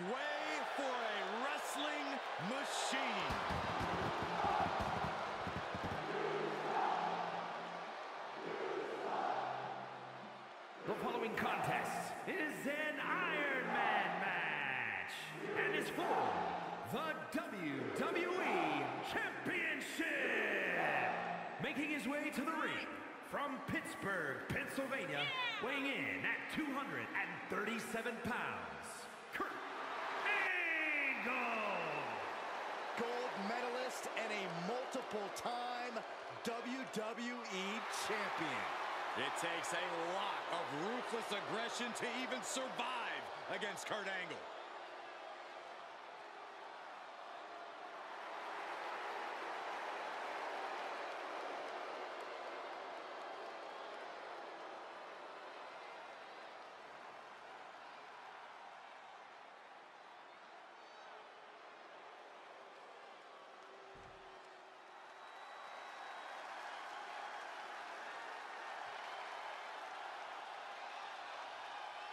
make way for a wrestling machine. The following contest is an Iron Man match and is for the WWE Championship. Making his way to the ring from Pittsburgh, Pennsylvania, weighing in at 237 pounds, Kurt Angle. Gold medalist and a multiple-time WWE champion. It takes a lot of ruthless aggression to even survive against Kurt Angle.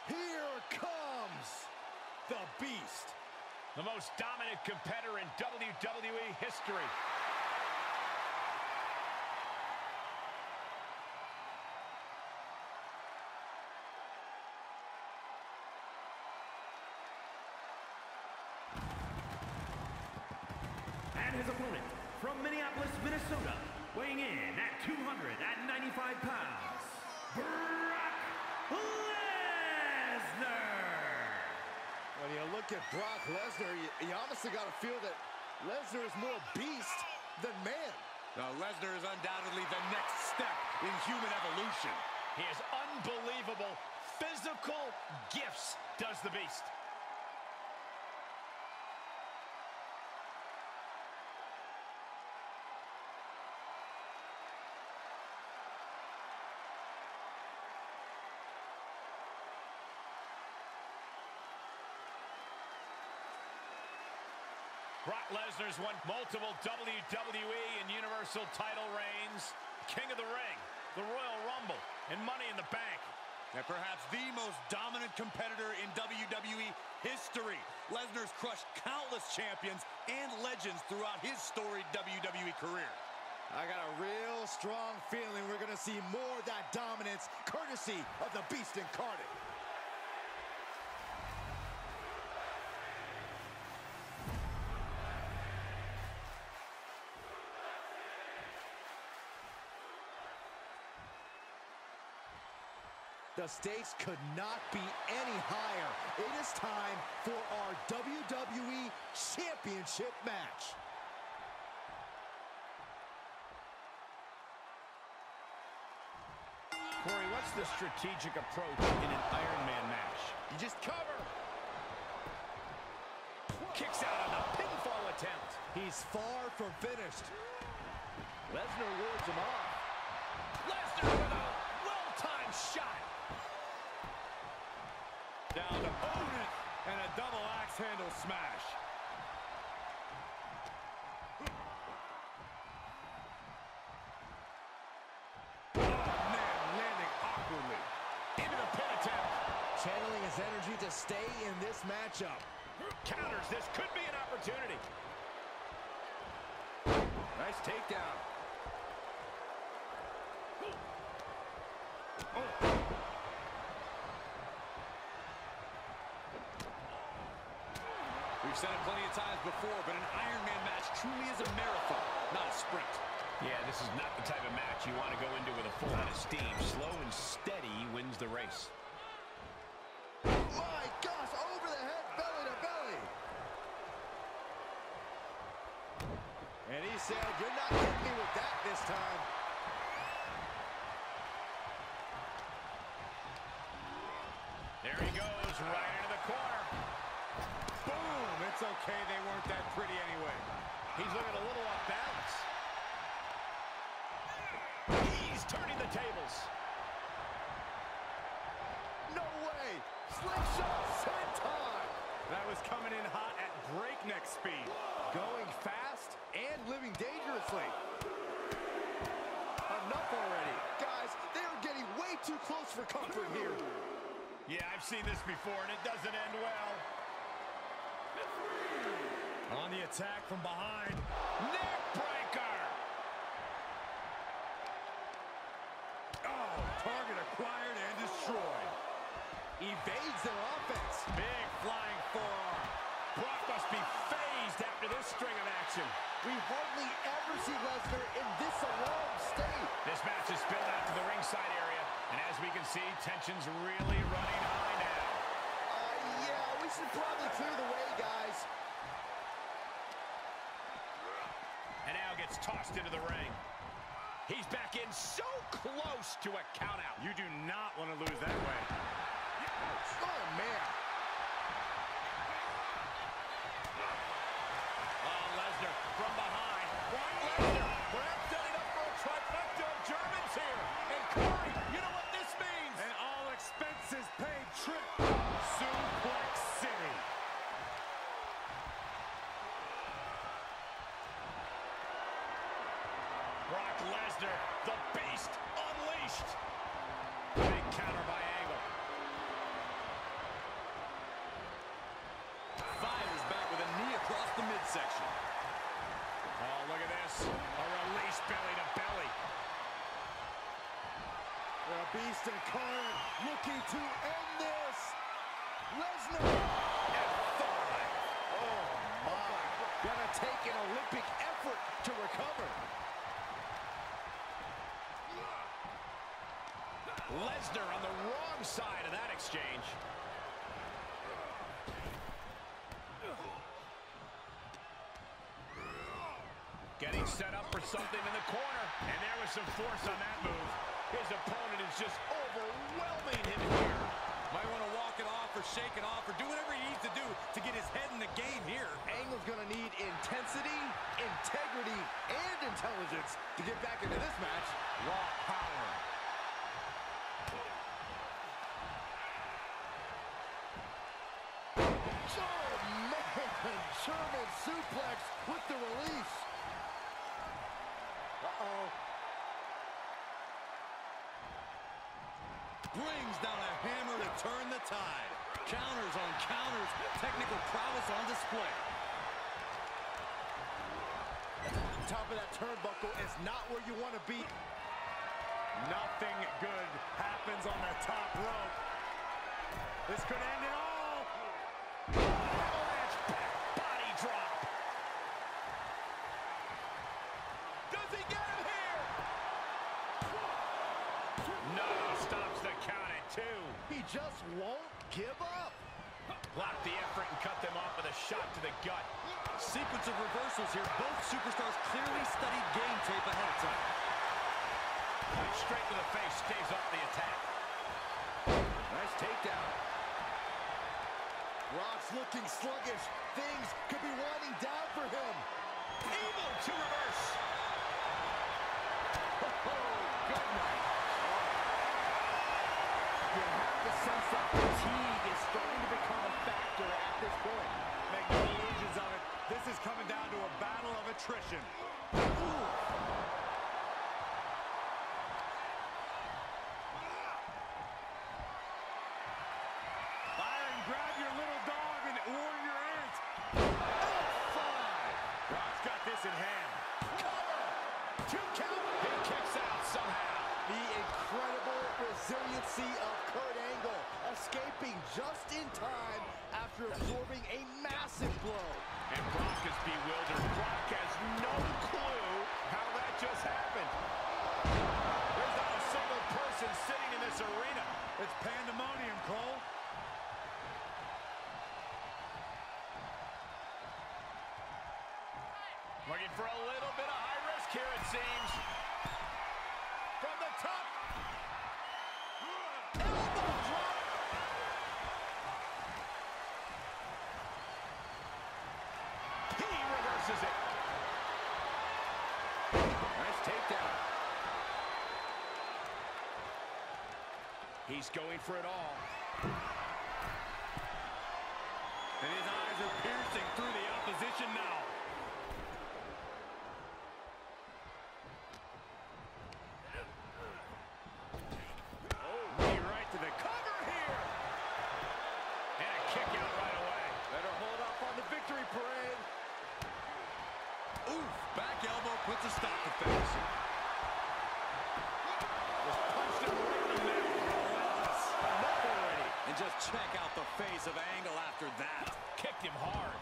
Here comes the Beast. The most dominant competitor in WWE history. And his opponent from Minneapolis, Minnesota, weighing in at 295 pounds, Brock When you look at Brock Lesnar, you, you honestly got to feel that Lesnar is more beast than man. Now, Lesnar is undoubtedly the next step in human evolution. He has unbelievable physical gifts, does the Beast. Brock Lesnar's won multiple WWE and Universal title reigns, King of the Ring, the Royal Rumble, and Money in the Bank. And perhaps the most dominant competitor in WWE history. Lesnar's crushed countless champions and legends throughout his storied WWE career. I got a real strong feeling we're going to see more of that dominance courtesy of the Beast Incarnate. The stakes could not be any higher. It is time for our WWE Championship match. Corey, what's the strategic approach in an Iron Man match? You just cover. Kicks out on the pinfall attempt. He's far from finished. Lesnar wards him off. Lesnar with a well-timed shot. Down opponent and a double axe handle smash. Oh, man, landing awkwardly. Into the pin attempt. Channeling his energy to stay in this matchup. Counters. This could be an opportunity. Nice takedown. Oh. Oh. We've said it plenty of times before, but an Iron Man match truly is a marathon, not a sprint. Yeah, this is not the type of match you want to go into with a full head of steam. Slow and steady wins the race. My gosh, over the head, belly to belly. And he said, you're not getting me with that this time. There he goes, right into the corner. It's okay, they weren't that pretty anyway. He's looking a little off balance. He's turning the tables. No way! Slingshot senton! That was coming in hot at breakneck speed. Going fast and living dangerously. Enough already. Guys, they are getting way too close for comfort here. Yeah, I've seen this before, and it doesn't end well. On the attack from behind. Neck breaker! Oh, target acquired and destroyed. Evades their offense. Big flying forearm. Brock must be fazed after this string of action. We hardly ever see Lesnar in this alarmed state. This match is spilled out to the ringside area. And as we can see, tension's really running high now. Uh, yeah, we should probably clear the way, guys. And now gets tossed into the ring. He's back in so close to a countout. You do not want to lose that way. Oh, man. Oh, Lesnar from behind. Brock Lesnar perhaps setting up for a trifecta of Germans here. And Corey, you know what this means? An all expenses paid trip. Suplex City. Brock Lesnar, the beast unleashed. Big counter by Angle. Fires back with a knee across the midsection. Oh, look at this. A release belly to belly. The Beast incarnate looking to end this. Lesnar. F5. Oh, my. Gonna take an Olympic effort to recover. Lesnar on the wrong side of that exchange. Getting set up for something in the corner. And there was some force on that move. His opponent is just overwhelming him here. Might want to walk it off or shake it off or do whatever he needs to do to get his head in the game here. Angle's gonna need intensity, integrity, and intelligence to get back into this match. Raw power. Oh, man. German suplex with the release. Uh-oh. Brings down a hammer to turn the tide. Counters on counters. Technical prowess on display. Top of that turnbuckle is not where you want to be. Nothing good happens on the top rope. This could end it all. Avalanche back body drop. Does he get him here? No, stops the count at two. He just won't give up. Block the effort and cut them off with a shot to the gut. Sequence of reversals here. Both superstars clearly studied game tape ahead of time. Punch straight to the face, staves off the attack. Nice takedown. Rock's looking sluggish. Things could be winding down for him. Able to reverse. Oh, good night. You have the sense that fatigue is starting to become a factor at this point. Make no illusions of it. This is coming down to a battle of attrition. Byron, grab your little dog and warn your aunt. Oh, five. Rock's got this in hand. Two count. He kicks out somehow. The incredible resiliency of Kurt Angle, escaping just in time after absorbing a massive blow. And Brock is bewildered. Brock has no clue how that just happened. There's not a single person sitting in this arena. It's pandemonium, Cole. Looking for a little bit of high risk here, it seems. From the top. Elbow drop. He reverses it. Nice takedown. He's going for it all. And his eyes are piercing through the opposition now. Knee right to the cover here. And a kick out right away. Better hold up on the victory parade. Check out the face of Angle after that. Kicked him hard.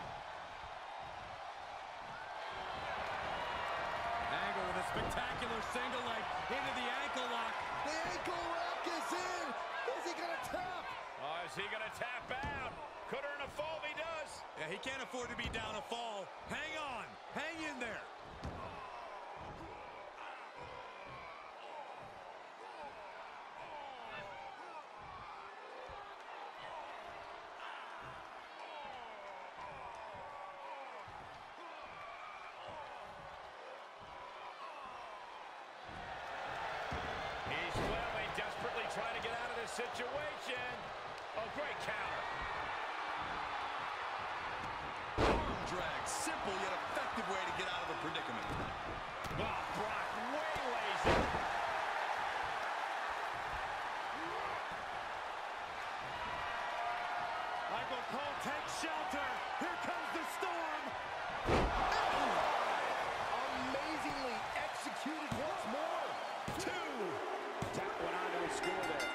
Angle with a spectacular single leg into the ankle lock. The ankle lock is in. Is he going to tap? Oh, is he going to tap out? Could earn a fall if he does. Yeah, he can't afford to be down a fall. Hang on. Hang in there. He's clearly desperately trying to get out of this situation. Oh, great counter. Arm drag. Simple yet effective way to get out of a predicament. Oh, Brock waylays it. Michael Cole takes shelter. Here comes the storm. Amazingly executed once more. Two. Tap one onto his score there.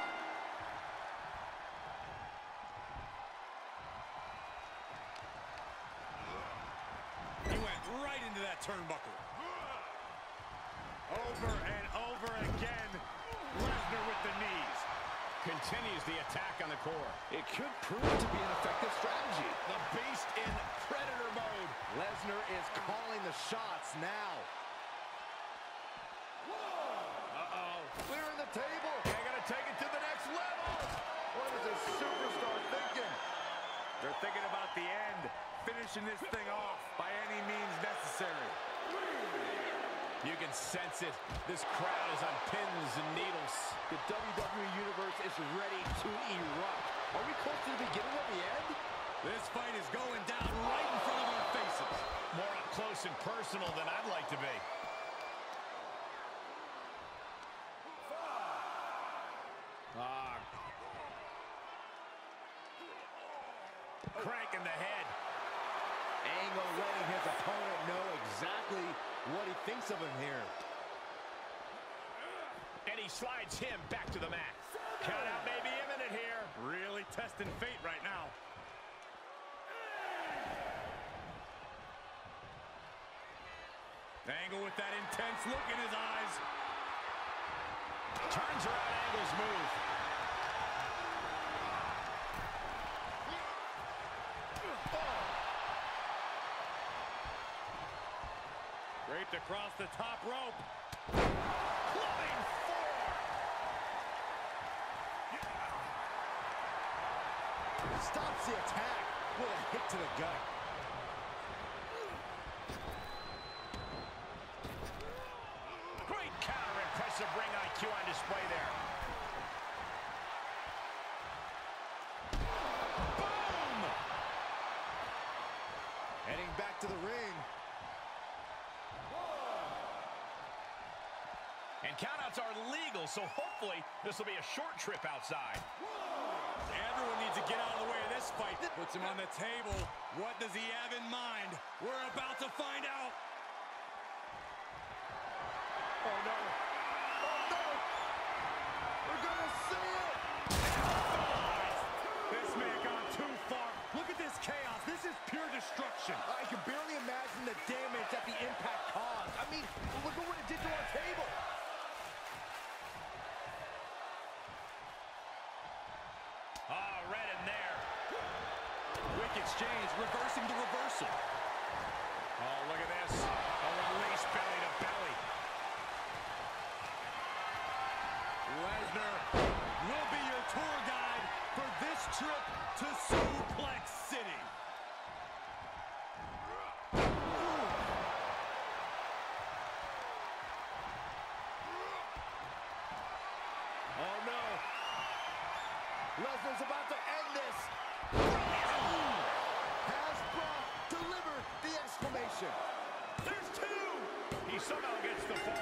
He went right into that turnbuckle. Over and over again. Lesnar with the knees. Continues the attack on the core. It could prove to be an effective strategy. The beast in predator mode. Lesnar is calling the shots now. Uh-oh. Clearing the table. They gotta take it to the next level. What is this superstar thinking? They're thinking about the end. Finishing this thing off by any means necessary. You can sense it. This crowd is on pins and needles. The WWE Universe is ready to erupt. Are we close to the beginning of the end? This fight is going down right in front of our faces. More up close and personal than I'd like to be. Ah. Crank in the head. Angle letting his opponent know exactly what he thinks of him here. And he slides him back to the mat. Count out may be imminent here. Really testing fate right now. Angle with that intense look in his eyes. Turns around Angle's move. Draped across the top rope. Clubbing four. Stops the attack with a hit to the gut. Great counter. Impressive ring IQ on display there. Boom! Heading back to the ring. And countouts are legal, so hopefully this will be a short trip outside. Everyone needs to get out of the way of this fight. Puts him on the table. What does he have in mind? We're about to find out. Oh no. Oh no! We're gonna see it! This may have gone too far. Look at this chaos. This is pure destruction. I can barely imagine the damage that the impact caused. I mean, look at what it did to our table. Ah, red in there. Exchange, reversing the reversal. Oh, look at this. A release belly to belly. Lesnar will be your tour guide for this trip to Suplex City. Oh no. Lesnar's about to end this. Exclamation? There's two. He somehow gets the fall.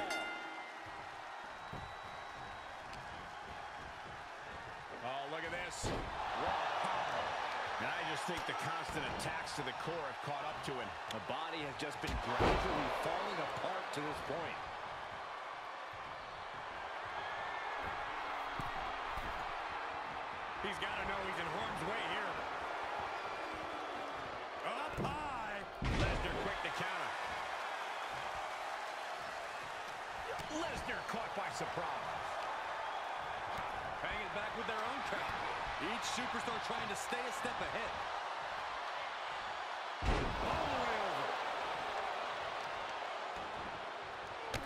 Oh, look at this. Power. And I just think the constant attacks to the core have caught up to him. The body has just been gradually falling apart to this point. He's got to know he's in Lesnar caught by surprise. Hanging back with their own count. Each superstar trying to stay a step ahead. All the way over.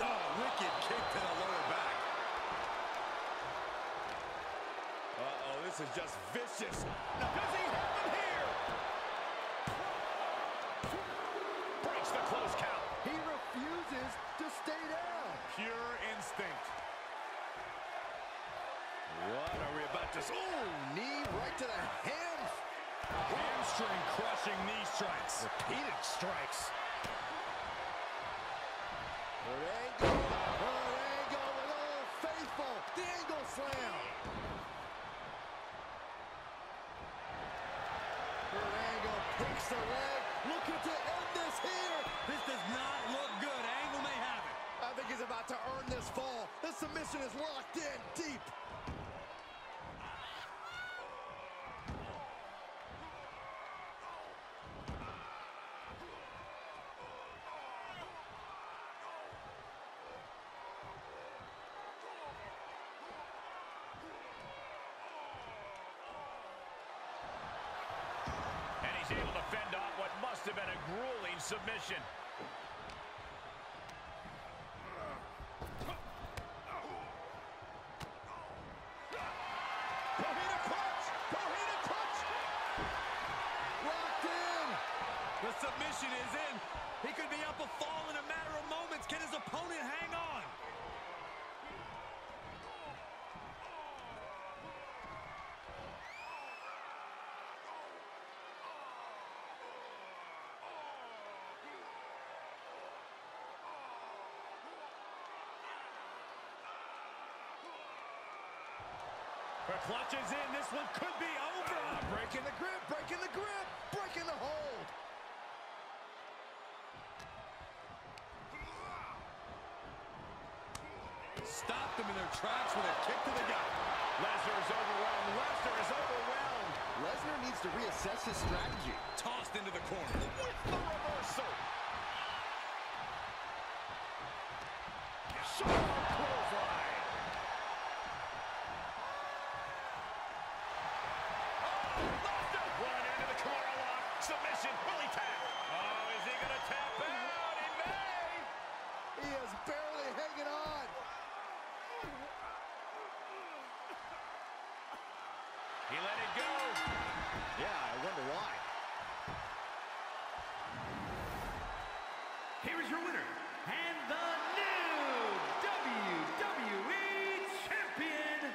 Oh, wicked kick to the lower back. Uh-oh, this is just vicious. Now, does he have him here? Breaks the close count. He refuses to stay down. Pure instinct. What are we about to see? Ooh, knee right to the hams. Hamstring crushing knee strikes. Repeated strikes. Kurt Angle. Kurt Angle with Old Faithful. The Angle Slam. Kurt Angle picks the leg. Looking to end this here. This does not look good. Angle may have it. I think he's about to earn this fall. The submission is locked in deep. And he's able to fend off what must have been a grueling submission. Kohina clutch. Kohina clutch. Locked in. The submission is in. He could be up a fall in a matter of moments. Can his opponent hang on? The in. This one could be over. Ah, breaking the grip. Breaking the grip. Breaking the hold. Stopped them in their tracks with a kick to the gut. Lesnar is overwhelmed. Lesnar is overwhelmed. Lesnar needs to reassess his strategy. Tossed into the corner. With the reversal. Sharp clothesline. Oh, Lesnar. One into the corner lock. Submission. Will he tap? Oh, is he going to tap out? He may. He is barely hanging on. He let it go. Yeah, I wonder why. Here is your winner, and the new WWE Champion.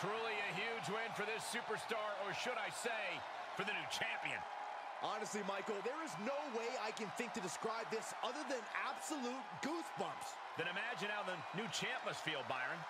Truly a huge win for this superstar, or should I say, for the new champion. Honestly, Michael, there is no way I can think to describe this other than absolute goosebumps. Then imagine how the new champ must feel, Byron.